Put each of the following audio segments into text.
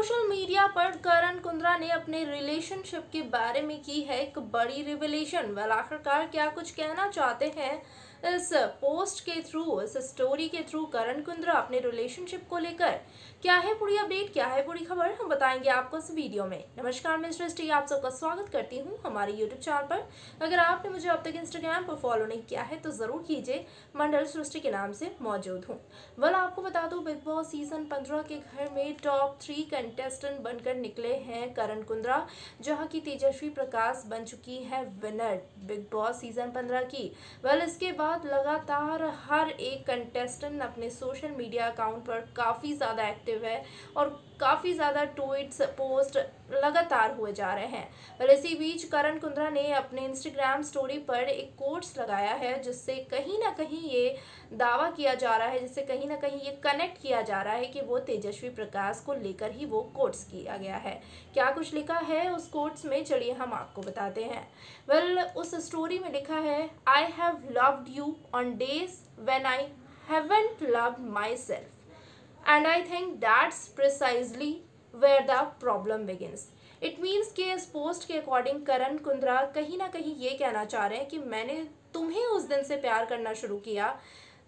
Social media पर करण कुंद्रा ने अपने रिलेशनशिप के बारे में की है एक बड़ी रिविलेशन वेल आखिरकार क्या कुछ कहना चाहते हैं? इस पोस्ट के थ्रू, इस स्टोरी के थ्रू करण कुंद्रा अपने रिलेशनशिप को लेकर, क्या है पूरी अपडेट क्या है पूरी खबर, हम बताएँगे आपको इस वीडियो में। नमस्कार मैं सृष्टि आप सबका स्वागत करती हूँ हमारे यूट्यूब चैनल पर। अगर आपने मुझे अब तक इंस्टाग्राम पर फॉलो नहीं किया है तो ज़रूर कीजिए, मंडल सृष्टि के नाम से मौजूद हूँ। वेल आपको बता दूँ, बिग बॉस सीज़न पंद्रह के घर में टॉप थ्री कंटेस्टेंट बनकर निकले हैं करण कुंद्रा, जहाँ की तेजस्वी प्रकाश बन चुकी है विनर बिग बॉस सीज़न पंद्रह की। वेल इसके बाद बाद लगातार हर एक कंटेस्टेंट अपने सोशल मीडिया अकाउंट पर काफ़ी ज़्यादा एक्टिव है और काफ़ी ज़्यादा ट्वीट्स पोस्ट लगातार हुए जा रहे हैं। और इसी बीच करण कुंद्रा ने अपने इंस्टाग्राम स्टोरी पर एक कोट्स लगाया है, जिससे कहीं ना कहीं ये दावा किया जा रहा है जिससे कहीं ना कहीं ये कनेक्ट किया जा रहा है कि वो तेजस्वी प्रकाश को लेकर ही वो कोट्स किया गया है। क्या कुछ लिखा है उस कोट्स में? चलिए हम आपको बताते हैं। वेल well, उस स्टोरी में लिखा है I have loved you on days when I haven't loved myself and I think that's precisely where the problem begins it means कि इस पोस्ट के अकॉर्डिंग करण कुंद्रा कहीं ना कहीं ये कहना चाह रहे हैं कि मैंने तुम्हें उस दिन से प्यार करना शुरू किया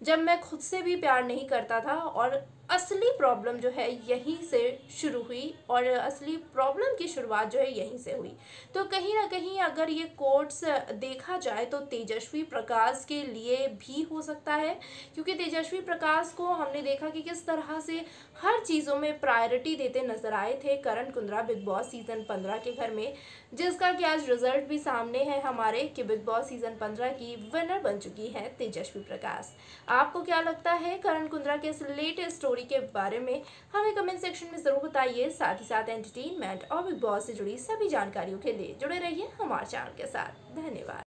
जब मैं खुद से भी प्यार नहीं करता था और असली प्रॉब्लम जो है यहीं से शुरू हुई और असली प्रॉब्लम की शुरुआत जो है यहीं से हुई। तो कहीं ना कहीं अगर ये कोर्ट्स देखा जाए तो तेजस्वी प्रकाश के लिए भी हो सकता है, क्योंकि तेजस्वी प्रकाश को हमने देखा कि किस तरह से हर चीज़ों में प्रायोरिटी देते नज़र आए थे Karan Kundra Bigg Boss season पंद्रह के घर में, जिसका कि आज रिज़ल्ट भी सामने है हमारे कि बिग बॉस सीज़न पंद्रह की विनर बन चुकी है तेजस्वी प्रकाश। आपको क्या लगता है करण कुंद्रा के इस लेटेस्ट स्टोरी मूवी के बारे में हमें कमेंट सेक्शन में ज़रूर बताइए। साथ ही साथ एंटरटेनमेंट और बिग बॉस से जुड़ी सभी जानकारियों के लिए जुड़े रहिए हमारे चैनल के साथ। धन्यवाद।